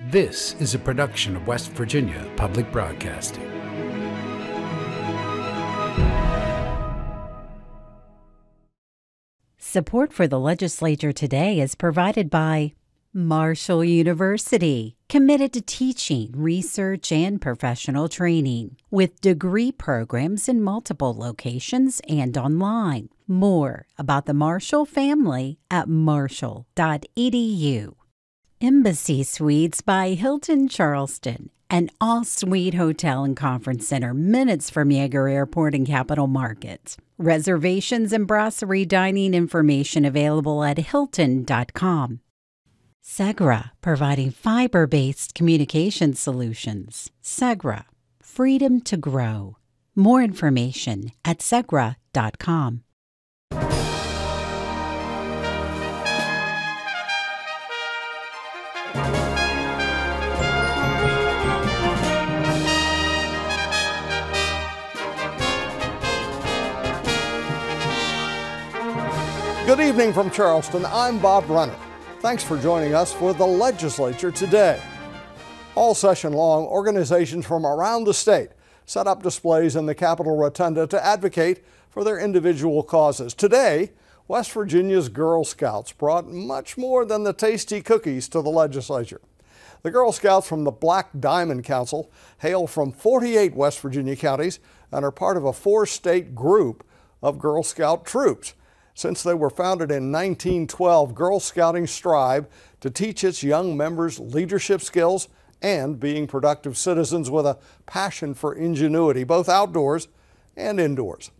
This is a production of West Virginia Public Broadcasting. Support for the legislature today is provided by Marshall University, committed to teaching, research, and professional training, with degree programs in multiple locations and online. More about the Marshall family at marshall.edu. Embassy Suites by Hilton Charleston, an all suite hotel and conference center minutes from Yeager Airport and Capital Markets. Reservations and brasserie dining information available at Hilton.com. Segra, providing fiber based communication solutions. Segra, freedom to grow. More information at Segra.com. Good evening from Charleston. I'm Bob Brunner. Thanks for joining us for the legislature today. All session long, organizations from around the state set up displays in the Capitol Rotunda to advocate for their individual causes. Today, West Virginia's Girl Scouts brought much more than the tasty cookies to the legislature. The Girl Scouts from the Black Diamond Council hail from 48 West Virginia counties and are part of a four state group of Girl Scout troops. Since they were founded in 1912, Girl Scouting strive to teach its young members leadership skills and being productive citizens with a passion for ingenuity, both outdoors and indoors.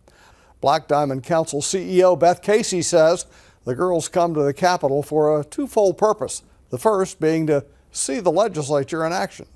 Black Diamond Council CEO Beth Casey says the girls come to the Capitol for a twofold purpose. The first being to see the legislature in action.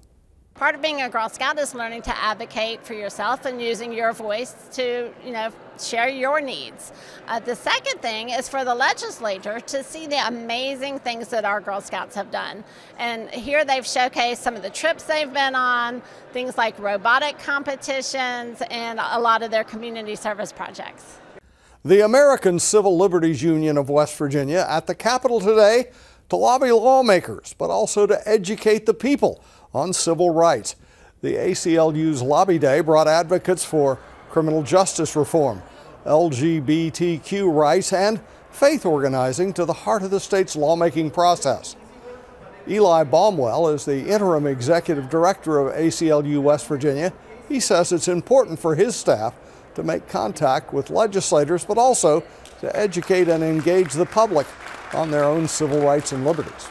Part of being a Girl Scout is learning to advocate for yourself and using your voice to, you know, share your needs. Uh, the second thing is for the legislature to see the amazing things that our Girl Scouts have done. And here they've showcased some of the trips they've been on, things like robotic competitions, and a lot of their community service projects. The American Civil Liberties Union of West Virginia at the Capitol today to lobby lawmakers, but also to educate the people on civil rights. The ACLU's Lobby Day brought advocates for criminal justice reform, LGBTQ rights, and faith organizing to the heart of the state's lawmaking process. Eli Baumwell is the interim executive director of ACLU West Virginia. He says it's important for his staff to make contact with legislators, but also to educate and engage the public on their own civil rights and liberties.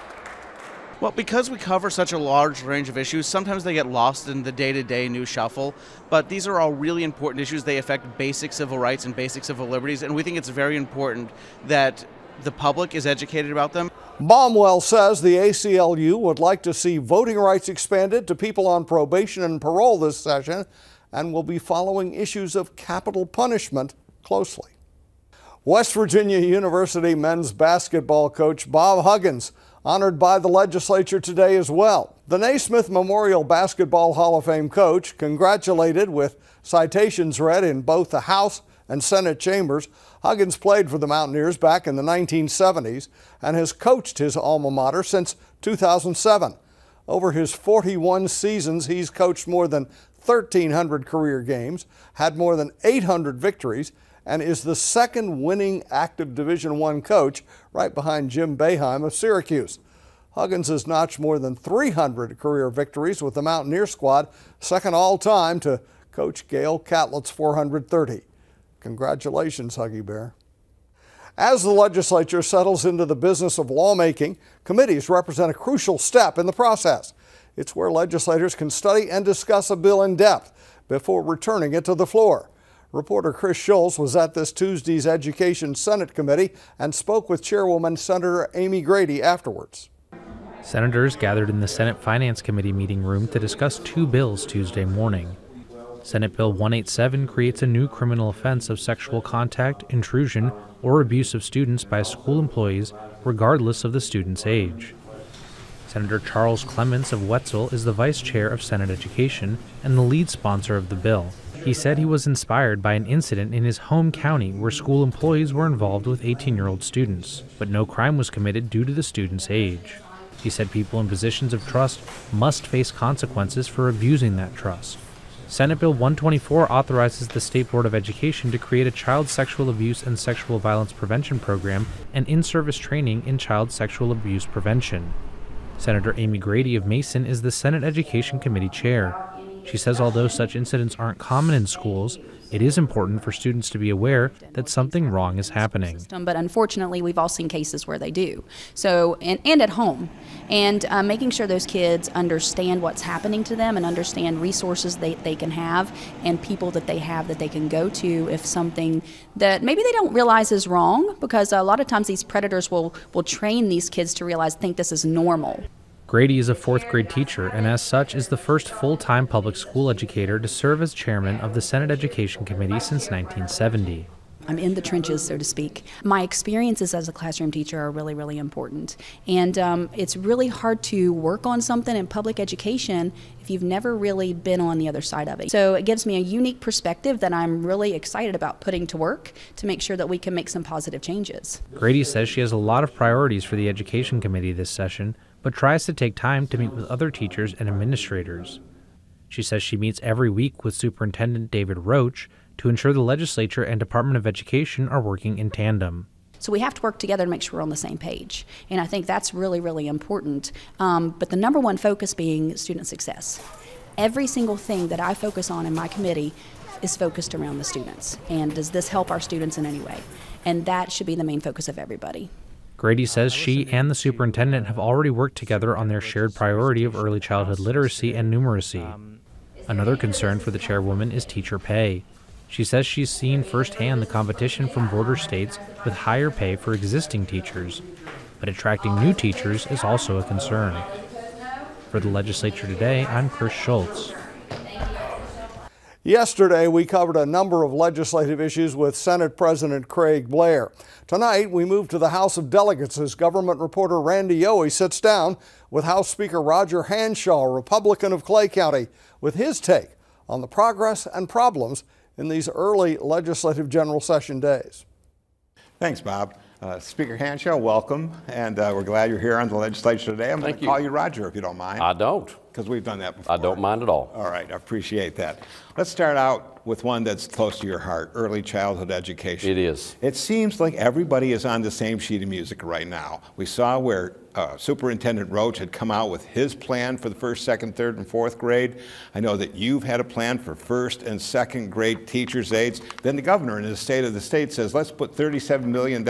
Well, because we cover such a large range of issues, sometimes they get lost in the day to day news shuffle. But these are all really important issues. They affect basic civil rights and basic civil liberties, and we think it's very important that the public is educated about them. Baumwell says the ACLU would like to see voting rights expanded to people on probation and parole this session and will be following issues of capital punishment closely. West Virginia University men's basketball coach Bob Huggins honored by the legislature today as well. The Naismith Memorial Basketball Hall of Fame coach, congratulated with citations read in both the House and Senate chambers, Huggins played for the Mountaineers back in the 1970s and has coached his alma mater since 2007. Over his 41 seasons, he's coached more than 1,300 career games, had more than 800 victories, and is the second winning active Division One coach, right behind Jim Boeheim of Syracuse. Huggins has notched more than 300 career victories with the Mountaineer squad, second all time to Coach Gale Catlett's 430. Congratulations, Huggy Bear. As the legislature settles into the business of lawmaking, committees represent a crucial step in the process. It's where legislators can study and discuss a bill in depth before returning it to the floor. Reporter Chris Schulz was at this Tuesday's Education Senate Committee and spoke with Chairwoman Senator Amy Grady afterwards. Senators gathered in the Senate Finance Committee meeting room to discuss two bills Tuesday morning. Senate Bill 187 creates a new criminal offense of sexual contact, intrusion, or abuse of students by school employees, regardless of the student's age. Senator Charles Clements of Wetzel is the vice chair of Senate Education and the lead sponsor of the bill. He said he was inspired by an incident in his home county where school employees were involved with 18 year old students, but no crime was committed due to the student's age. He said people in positions of trust must face consequences for abusing that trust. Senate Bill 124 authorizes the State Board of Education to create a child sexual abuse and sexual violence prevention program and in service training in child sexual abuse prevention. Senator Amy Grady of Mason is the Senate Education Committee chair. She says although such incidents aren't common in schools, it is important for students to be aware that something wrong is happening. But unfortunately, we've all seen cases where they do. So, and, and at home. And uh, making sure those kids understand what's happening to them and understand resources they, they can have and people that they have that they can go to if something that maybe they don't realize is wrong, because a lot of times these predators will, will train these kids to realize, think this is normal. Grady is a fourth grade teacher and, as such, is the first full time public school educator to serve as chairman of the Senate Education Committee since 1970. I'm in the trenches, so to speak. My experiences as a classroom teacher are really, really important. And um, it's really hard to work on something in public education if you've never really been on the other side of it. So it gives me a unique perspective that I'm really excited about putting to work to make sure that we can make some positive changes. Grady says she has a lot of priorities for the Education Committee this session, but tries to take time to meet with other teachers and administrators. She says she meets every week with Superintendent David Roach to ensure the legislature and Department of Education are working in tandem. So we have to work together to make sure we're on the same page. And I think that's really, really important. Um, but the number one focus being student success. Every single thing that I focus on in my committee is focused around the students. And does this help our students in any way? And that should be the main focus of everybody. Grady says she and the superintendent have already worked together on their shared priority of early childhood literacy and numeracy. Another concern for the chairwoman is teacher pay. She says she's seen firsthand the competition from border states with higher pay for existing teachers, but attracting new teachers is also a concern. For the legislature today, I'm Chris Schulz. Yesterday, we covered a number of legislative issues with Senate President Craig Blair. Tonight, we move to the House of Delegates as government reporter Randy Yohe sits down with House Speaker Roger Hanshaw, Republican of Clay County, with his take on the progress and problems in these early legislative general session days. Thanks, Bob. Uh, Speaker Hanshaw, welcome, and uh, we're glad you're here on the legislature today. I'm going to call you Roger if you don't mind. I don't. Because we've done that before. I don't mind at all. All right, I appreciate that. Let's start out with one that's close to your heart early childhood education. It is. It seems like everybody is on the same sheet of music right now. We saw where uh, Superintendent Roach had come out with his plan for the first, second, third, and fourth grade. I know that you've had a plan for first and second grade teachers' aides. Then the governor in his state of the state says, let's put $37 million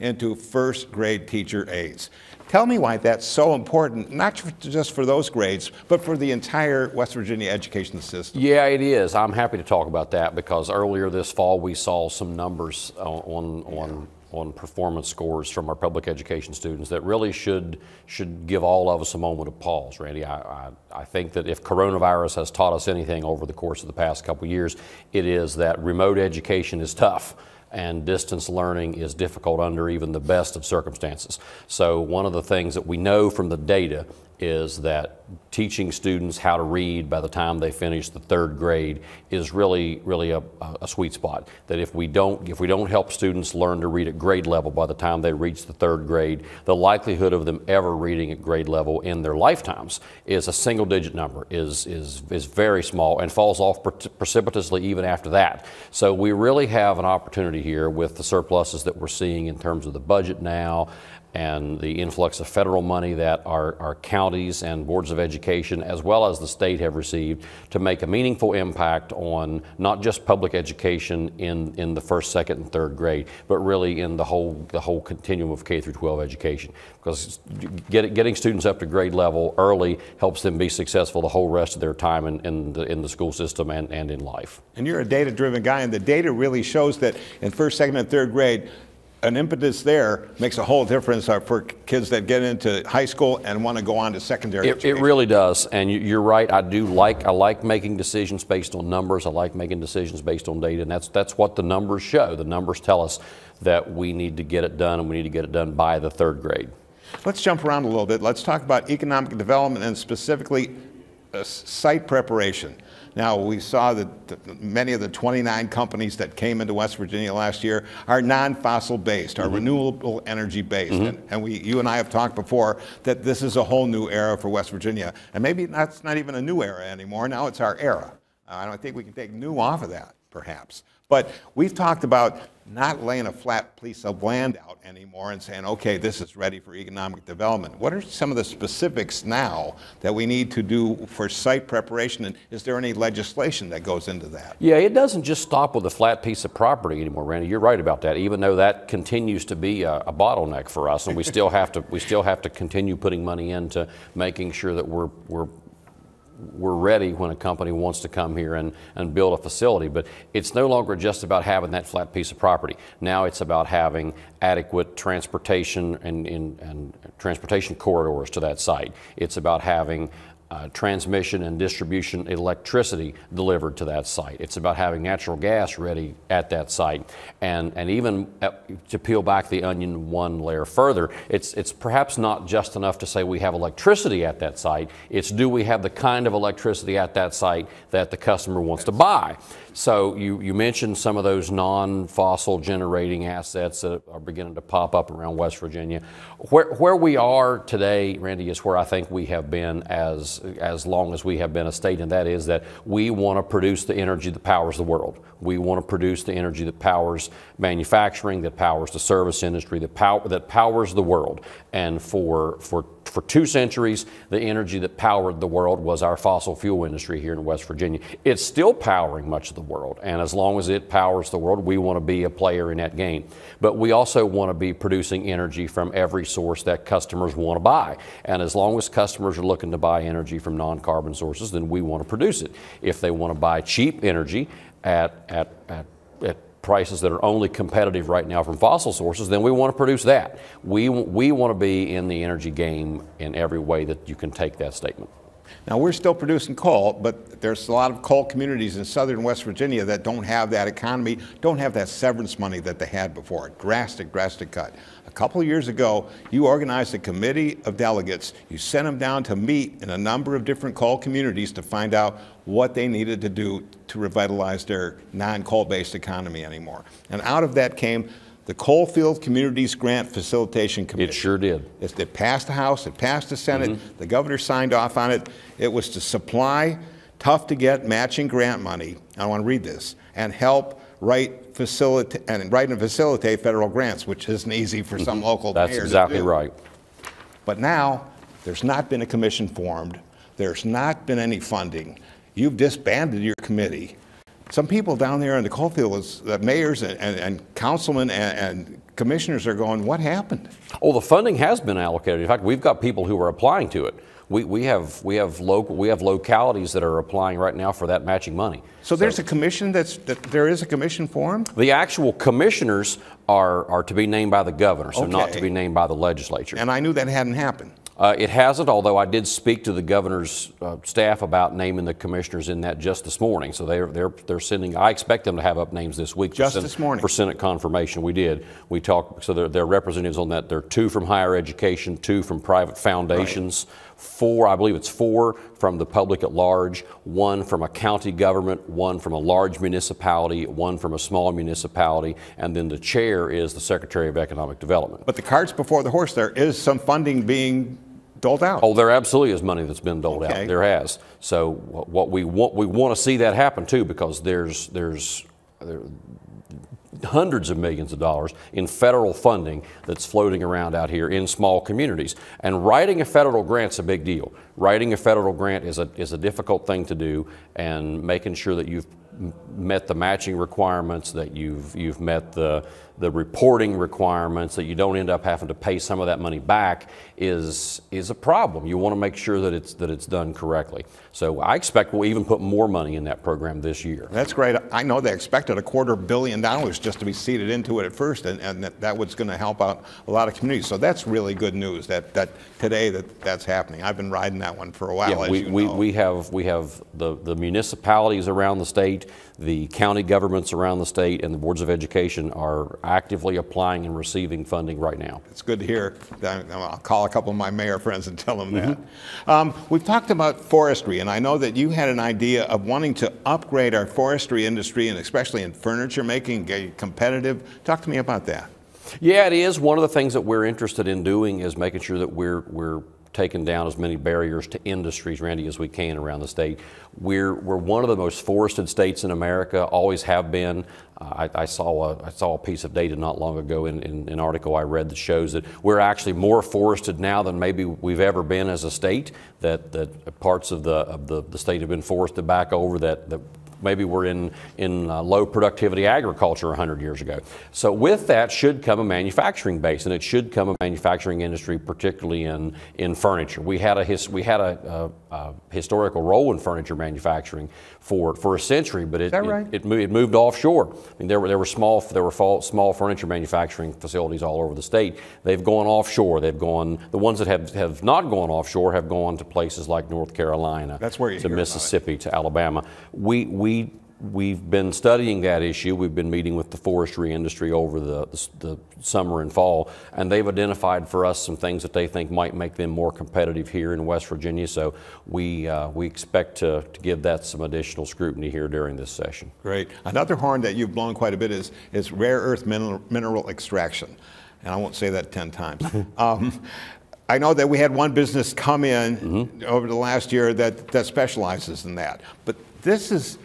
into first grade teacher aides. Tell me why that's so important, not just for those grades, but for the entire West Virginia education system. Yeah, it is. I'm happy to talk about that because earlier this fall we saw some numbers uh, on on on performance scores from our public education students that really should should give all of us a moment of pause, Randy. I, I, I think that if coronavirus has taught us anything over the course of the past couple years, it is that remote education is tough and distance learning is difficult under even the best of circumstances. So one of the things that we know from the data is that teaching students how to read by the time they finish the third grade is really, really a, a, sweet spot. That if we don't, if we don't help students learn to read at grade level by the time they reach the third grade, the likelihood of them ever reading at grade level in their lifetimes is a single digit number, is, is, is very small and falls off precipitously even after that. So we really have an opportunity here with the surpluses that we're seeing in terms of the budget now, and the influx of federal money that our, our counties and boards of education, as well as the state, have received to make a meaningful impact on not just public education in, in the first, second, and third grade, but really in the whole, the whole continuum of K through 12 education. Because get, getting students up to grade level early helps them be successful the whole rest of their time in, in, the, in the school system and, and in life. And you're a data driven guy, and the data really shows that in first, second, and third grade, an impetus there makes a whole difference uh, for kids that get into high school and want to go on to secondary it, it, really does and you're right i do like i like making decisions based on numbers i like making decisions based on data and that's that's what the numbers show. The numbers tell us that we need to get it done and we need to get it done by the third grade. Let's jump around a little bit. Let's talk about economic development and specifically uh, site preparation. Now, we saw that many of the 29 companies that came into West Virginia last year are non-fossil based, are mm -hmm. renewable energy based. Mm -hmm. and, and, we, you and I have talked before that this is a whole new era for West Virginia. And maybe that's not even a new era anymore. Now it's our era. Uh, I don't think we can take new off of that, perhaps. But we've talked about not laying a flat piece of land out anymore and saying, okay, this is ready for economic development. What are some of the specifics now that we need to do for site preparation? And is there any legislation that goes into that? Yeah, it doesn't just stop with a flat piece of property anymore, Randy. You're right about that. Even though that continues to be a, a bottleneck for us, and we still have to we still have to continue putting money into making sure that we're we're we're ready when a company wants to come here and, and build a facility. But it's no longer just about having that flat piece of property. Now it's about having adequate transportation and, and, and transportation corridors to that site. It's about having uh, transmission and distribution electricity delivered to that site. It's about having natural gas ready at that site. And, and even at, to peel back the onion one layer further, it's, it's perhaps not just enough to say we have electricity at that site. It's do we have the kind of electricity at that site that the customer wants to buy. So you, you mentioned some of those non-fossil generating assets that are beginning to pop up around West Virginia. Where, where we are today, Randy, is where I think we have been as, as long as we have been a state, and that is that we want to produce the energy that powers the world. We want to produce the energy that powers manufacturing, that powers the service industry, that, pow that powers the world. And for, for for two centuries, the energy that powered the world was our fossil fuel industry here in West Virginia. It's still powering much of the world, and as long as it powers the world, we want to be a player in that game. But we also want to be producing energy from every source that customers want to buy. And as long as customers are looking to buy energy from non-carbon sources, then we want to produce it. If they want to buy cheap energy at, at, at, at prices that are only competitive right now from fossil sources, then we want to produce that. We, we want to be in the energy game in every way that you can take that statement. Now, we're still producing coal, but there's a lot of coal communities in southern West Virginia that don't have that economy, don't have that severance money that they had before. Drastic, drastic cut. A couple of years ago, you organized a committee of delegates. You sent them down to meet in a number of different coal communities to find out what they needed to do to revitalize their non-coal based economy anymore. And out of that came the Coalfield Communities Grant Facilitation Committee. It sure did. It, it passed the House, it passed the Senate, mm -hmm. the governor signed off on it. It was to supply tough to get matching grant money. I want to read this and help write facilitate and write and facilitate federal grants, which isn't easy for some mm -hmm. local. That's exactly right. But now there's not been a commission formed. There's not been any funding. You've disbanded your committee. Some people down there in the coalfields, the mayors and, and, and councilmen and, and, commissioners are going, what happened? Oh, the funding has been allocated. In fact, we've got people who are applying to it. We, we have we have local we have localities that are applying right now for that matching money. So, so there's a commission that's that there is a commission formed. The actual commissioners are are to be named by the governor, so okay. not to be named by the legislature. And I knew that hadn't happened. Uh, it hasn't, although I did speak to the governor's uh, staff about naming the commissioners in that just this morning. So they're they're they're sending. I expect them to have up names this week. Just this morning for Senate confirmation. We did. We talked. So there, are representatives on that. There are two from higher education, two from private foundations. Right four, I believe it's four from the public at large, one from a county government, one from a large municipality, one from a small municipality, and then the chair is the Secretary of Economic Development. But the carts before the horse, there is some funding being doled out. Oh, there absolutely is money that's been doled okay. out. There has. So what we want, we want to see that happen too, because there's there's there, hundreds of millions of dollars in federal funding that's floating around out here in small communities. And writing a federal grant's a big deal. Writing a federal grant is a, is a difficult thing to do, and making sure that you've met the matching requirements, that you've, you've met the, the reporting requirements, that you don't end up having to pay some of that money back is, is a problem. You want to make sure that it's, that it's done correctly. So I expect we'll even put more money in that program this year. That's great. I know they expected a quarter billion dollars just to be seeded into it at first, and, and that, that was going to help out a lot of communities. So that's really good news that, that today that that's happening. I've been riding that one for a while, yeah, we, we, we, have, we have the, the municipalities around the state, the county governments around the state, and the boards of education are actively applying and receiving funding right now. It's good to hear. I'll call a couple of my mayor friends and tell them that. Um, we've talked about forestry, and I know that you had an idea of wanting to upgrade our forestry industry, and especially in furniture making, get competitive. Talk to me about that. Yeah, it is. One of the things that we're interested in doing is making sure that we're we're taking down as many barriers to industries, Randy, as we can around the state. We're, we're one of the most forested states in America, always have been. Uh, I, I, saw a, I saw a piece of data not long ago in, in, in, an article I read that shows that we're actually more forested now than maybe we've ever been as a state, that, that parts of the, of the, the state have been forested back over that, that maybe we're in, in uh, low productivity agriculture 100 years ago. So with that should come a manufacturing base, and it should come a manufacturing industry, particularly in, in furniture. We had a, his, we had a, a, a historical role in furniture manufacturing for, for a century, but it, right? it, it, moved, it, moved, offshore. I mean, there were, there were small there were small furniture manufacturing facilities all over the state. They've gone offshore. They've gone the ones that have, have not gone offshore have gone to places like North Carolina, That's where you to Mississippi, to Alabama. We we we've been studying that issue. We've been meeting with the forestry industry over the, the, the, summer and fall, and they've identified for us some things that they think might make them more competitive here in West Virginia. So we, uh, we expect to, to give that some additional scrutiny here during this session. Great. Another horn that you've blown quite a bit is, is rare earth mineral, mineral extraction. And I won't say that 10 times. um, I know that we had one business come in mm-hmm. over the last year that, that specializes in that. But this is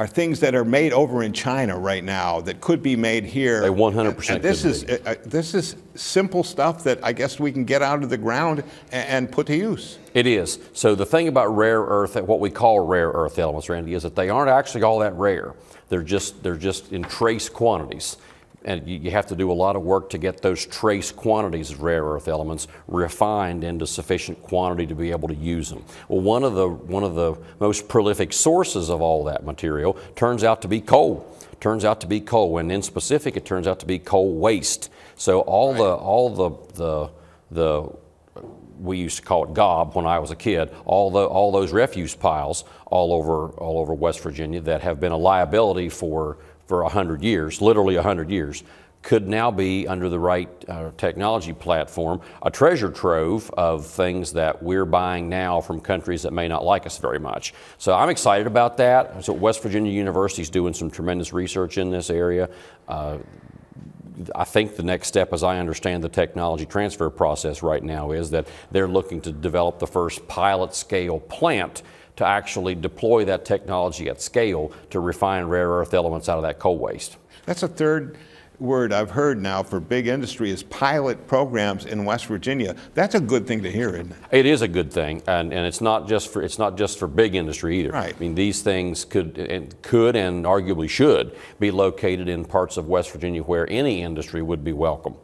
are things that are made over in China right now that could be made here. They 100% and, this is uh, uh, this is simple stuff that I guess we can get out of the ground and, and, put to use. It is. So the thing about rare earth, what we call rare earth elements, Randy, is that they aren't actually all that rare. They're just they're just in trace quantities and you have to do a lot of work to get those trace quantities of rare earth elements refined into sufficient quantity to be able to use them. Well, one of the, one of the most prolific sources of all that material turns out to be coal. Turns out to be coal, and in specific, it turns out to be coal waste. So all right. the all the the the we used to call it gob when I was a kid. All the all those refuse piles all over all over West Virginia that have been a liability for for 100 years, literally 100 years, could now be, under the right uh, technology platform, a treasure trove of things that we're buying now from countries that may not like us very much. So I'm excited about that. So West Virginia University is doing some tremendous research in this area. Uh, I think the next step, as I understand the technology transfer process right now, is that they're looking to develop the first pilot scale plant to actually deploy that technology at scale to refine rare earth elements out of that coal waste. That's a third word I've heard now for big industry is pilot programs in West Virginia. That's a good thing to hear, isn't it? It is a good thing, and, and it's not just for it's not just for big industry either. Right. I mean, these things could and could and arguably should be located in parts of West Virginia where any industry would be welcome.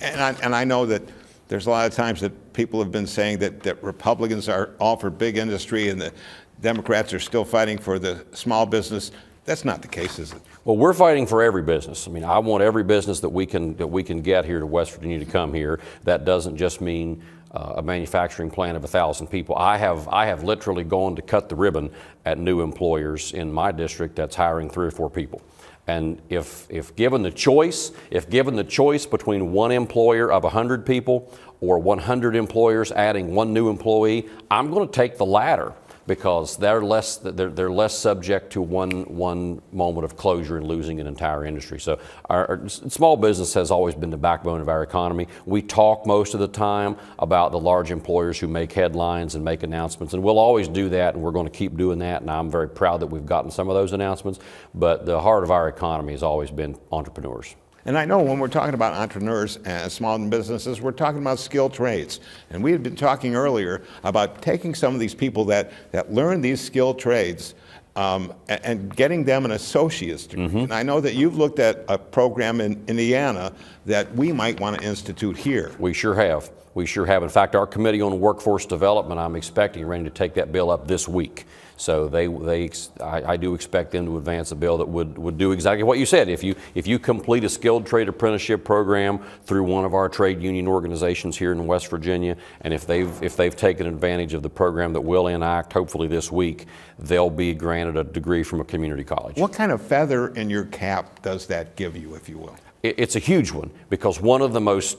And I, and I know that there's a lot of times that people have been saying that, that Republicans are all for big industry and the Democrats are still fighting for the small business. That's not the case, is it? Well, we're fighting for every business. I mean, I want every business that we can that we can get here to West Virginia to come here. That doesn't just mean uh, a manufacturing plant of a thousand people. I have I have literally gone to cut the ribbon at new employers in my district that's hiring three or four people. And if, if given the choice, if given the choice between one employer of 100 people or 100 employers adding one new employee, I'm going to take the latter because they're less they're, they're less subject to one one moment of closure and losing an entire industry. So our, our, small business has always been the backbone of our economy. We talk most of the time about the large employers who make headlines and make announcements, and we'll always do that, and we're going to keep doing that. And I'm very proud that we've gotten some of those announcements. But the heart of our economy has always been entrepreneurs. And I know when we're talking about entrepreneurs and small businesses, we're talking about skilled trades. And we had been talking earlier about taking some of these people that, that learn these skilled trades um, and, getting them an associate's degree. Mm-hmm. And I know that you've looked at a program in Indiana that we might want to institute here. We sure have. We sure have. In fact, our Committee on Workforce Development, I'm expecting, ready to take that bill up this week. So they, they I, I, do expect them to advance a bill that would, would do exactly what you said. If you, if you complete a skilled trade apprenticeship program through one of our trade union organizations here in West Virginia, and if they've, if they've taken advantage of the program that will enact hopefully this week, they'll be granted a degree from a community college. What kind of feather in your cap does that give you, if you will? it- it's a huge one because one of the most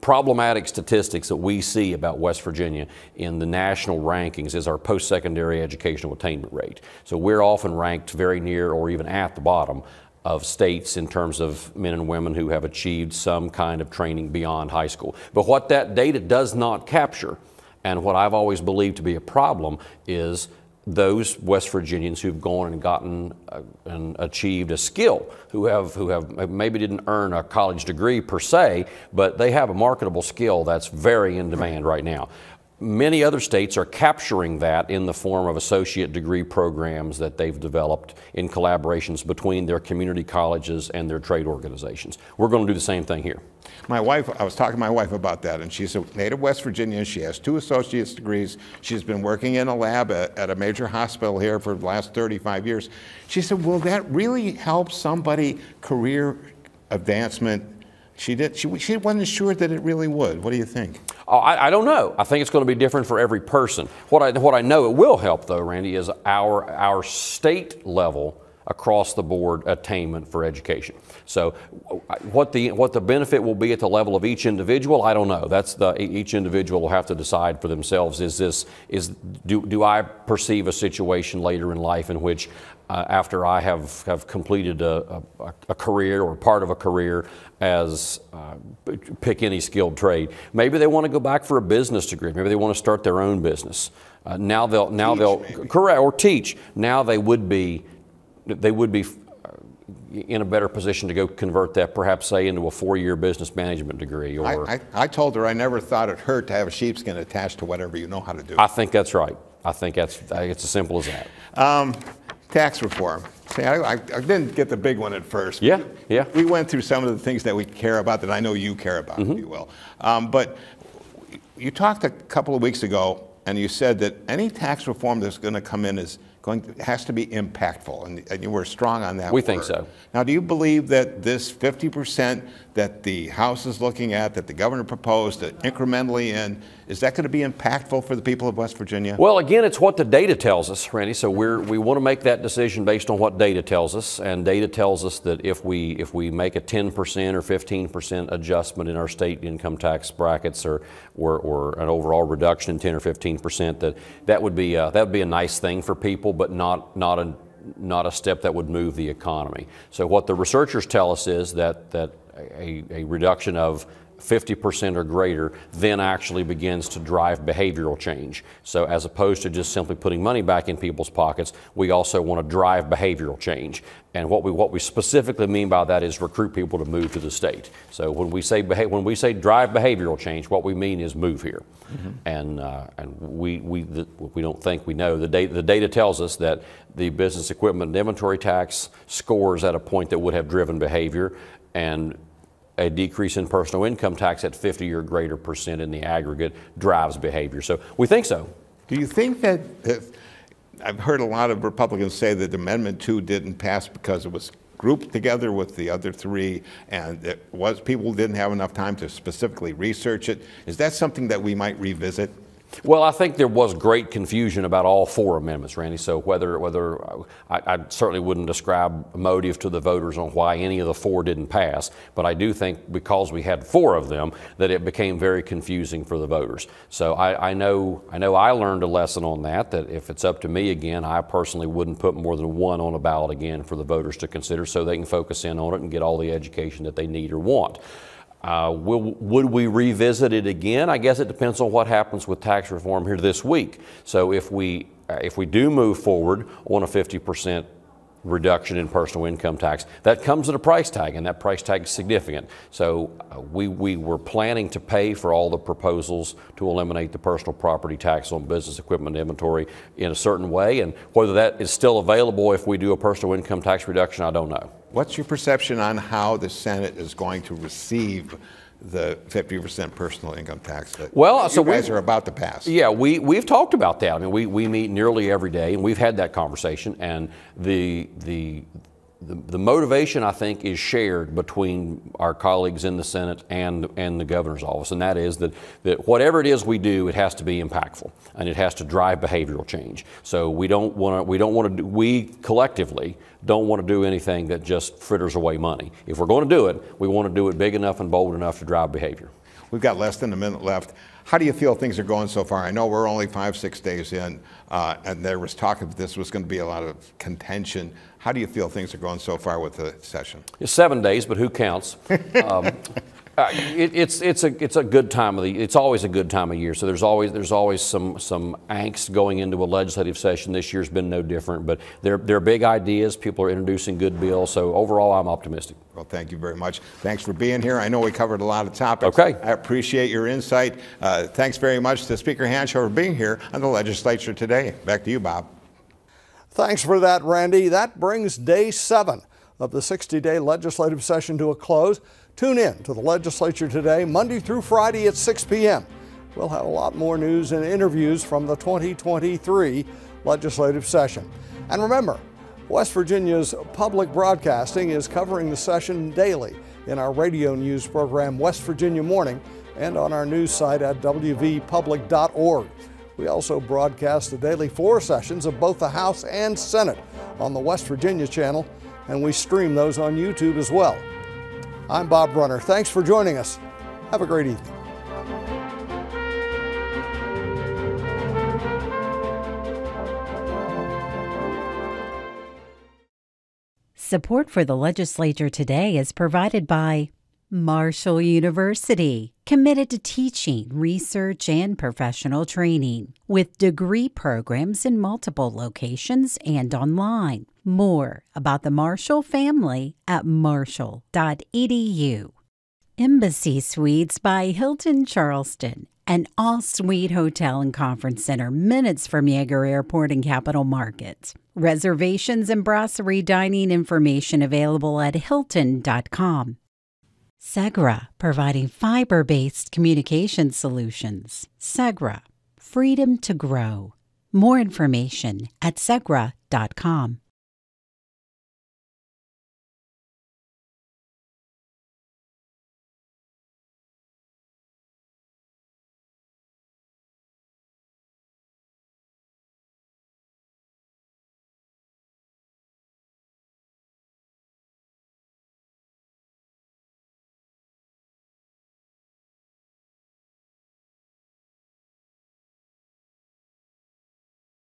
problematic statistics that we see about West Virginia in the national rankings is our post secondary educational attainment rate. So we're often ranked very near or even at the bottom of states in terms of men and women who have achieved some kind of training beyond high school. But what that data does not capture, and what I've always believed to be a problem, is those West Virginians who've gone and gotten uh, and achieved a skill, who have who have maybe didn't earn a college degree per se, but they have a marketable skill that's very in demand right now. Many other states are capturing that in the form of associate degree programs that they've developed in collaborations between their community colleges and their trade organizations. We're going to do the same thing here. My wife, I was talking to my wife about that, and she's a native West Virginian. She has two associate's degrees. She's been working in a lab at, at a major hospital here for the last 35 years. She said, Will that really help somebody career advancement? She, did, she, she wasn't sure that it really would. What do you think? Oh, I, I, don't know. I think it's going to be different for every person. What I, what I know it will help, though, Randy, is our, our state level across the board attainment for education. So, what the what the benefit will be at the level of each individual, I don't know. That's the each individual will have to decide for themselves. Is this is do do I perceive a situation later in life in which uh, after I have, have completed a, a, a, career or part of a career as uh, pick any skilled trade. Maybe they want to go back for a business degree. Maybe they want to start their own business. Uh, now they'll now teach, they'll maybe. correct or teach. Now they would be they would be uh, in a better position to go convert that, perhaps say into a four-year business management degree. Or I, I, I told her I never thought it hurt to have a sheepskin attached to whatever you know how to do. I think that's right. I think that's it's as simple as that. Um, tax reform. See, I, I, didn't get the big one at first. Yeah, yeah. We went through some of the things that we care about that I know you care about, mm-hmm. if you will. Um, but you talked a couple of weeks ago, and you said that any tax reform that's going to come in is going to, has to be impactful, and, and you were strong on that. We word. think so. Now, do you believe that this 50% that the House is looking at, that the governor proposed, that incrementally in, is that going to be impactful for the people of West Virginia? Well, again, it's what the data tells us, Randy. So we're, we want to make that decision based on what data tells us, and data tells us that if we if we make a 10% or 15% adjustment in our state income tax brackets, or or, or an overall reduction in 10 or 15%, that that would be a, that would be a nice thing for people, but not not a not a step that would move the economy. So what the researchers tell us is that that a, a reduction of 50% or greater then actually begins to drive behavioral change. So, as opposed to just simply putting money back in people's pockets, we also want to drive behavioral change. And what we, what we specifically mean by that is recruit people to move to the state. So, when we say, when we say drive behavioral change, what we mean is move here. Mm-hmm. And, uh, and we, we, the, we don't think we know. The data, the data tells us that the business equipment and inventory tax scores at a point that would have driven behavior. And a decrease in personal income tax at 50 or greater percent in the aggregate drives behavior. So we think so. Do you think that I've heard a lot of Republicans say that Amendment 2 didn't pass because it was grouped together with the other three and it was people didn't have enough time to specifically research it. Is that something that we might revisit? Well, I think there was great confusion about all four amendments, Randy. So whether whether I, I, certainly wouldn't describe motive to the voters on why any of the four didn't pass, but I do think because we had four of them that it became very confusing for the voters. So I, I know I know I learned a lesson on that. That if it's up to me again, I personally wouldn't put more than one on a ballot again for the voters to consider, so they can focus in on it and get all the education that they need or want. Uh, will, would we revisit it again? I guess it depends on what happens with tax reform here this week. So if we uh, if we do move forward on a 50 percent reduction in personal income tax. That comes at a price tag, and that price tag is significant. So uh, we, we were planning to pay for all the proposals to eliminate the personal property tax on business equipment inventory in a certain way, and whether that is still available if we do a personal income tax reduction, I don't know. What's your perception on how the Senate is going to receive the 50% personal income tax that well, you so guys are about to pass. Yeah, we, we've talked about that. I mean, we, we meet nearly every day, and we've had that conversation. And the, the, the, the motivation, I think, is shared between our colleagues in the Senate and, and the governor's office, and that is that, that whatever it is we do, it has to be impactful and it has to drive behavioral change. So we don't want to, we don't want to, we collectively don't want to do anything that just fritters away money. If we're going to do it, we want to do it big enough and bold enough to drive behavior. We've got less than a minute left. How do you feel things are going so far? I know we're only five, six days in, uh, and there was talk of this was going to be a lot of contention. How do you feel things are going so far with the session? It's seven days, but who counts? Um, uh, it, it's it's a it's a good time of the it's always a good time of year. So there's always there's always some some angst going into a legislative session. This year's been no different, but they're they're big ideas. People are introducing good bills. So overall, I'm optimistic. Well, thank you very much. Thanks for being here. I know we covered a lot of topics. Okay. I appreciate your insight. Uh, thanks very much to Speaker Hanshaw for being here on the legislature today. Back to you, Bob. Thanks for that, Randy. That brings day seven of the 60 day legislative session to a close. Tune in to the legislature today, Monday through Friday at 6 p.m. We'll have a lot more news and interviews from the 2023 legislative session. And remember, West Virginia's public broadcasting is covering the session daily in our radio news program, West Virginia Morning, and on our news site at wvpublic.org. We also broadcast the daily floor sessions of both the House and Senate on the West Virginia channel, and we stream those on YouTube as well. I'm Bob Brunner. Thanks for joining us. Have a great evening. Support for the legislature today is provided by Marshall University, committed to teaching, research, and professional training, with degree programs in multiple locations and online. More about the Marshall family at marshall.edu. Embassy Suites by Hilton Charleston, an all suite hotel and conference center minutes from Yeager Airport and Capital Markets. Reservations and brasserie dining information available at hilton.com. Segra, providing fiber based communication solutions. Segra, freedom to grow. More information at segra.com.